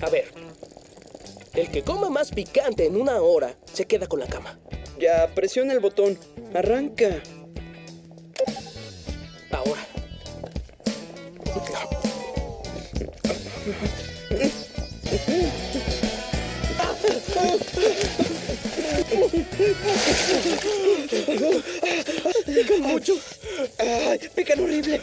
A ver. El que coma más picante en una hora se queda con la cama. Ya, presiona el botón. Arranca. Ahora. Pican mucho. Ay, pican horrible.